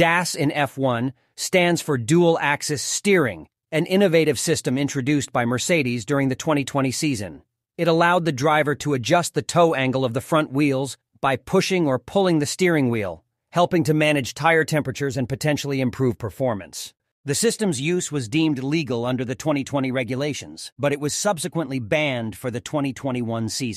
DAS in F1 stands for Dual Axis Steering, an innovative system introduced by Mercedes during the 2020 season. It allowed the driver to adjust the toe angle of the front wheels by pushing or pulling the steering wheel, helping to manage tire temperatures and potentially improve performance. The system's use was deemed legal under the 2020 regulations, but it was subsequently banned for the 2021 season.